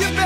you